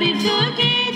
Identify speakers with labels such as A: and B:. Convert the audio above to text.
A: It took. looking.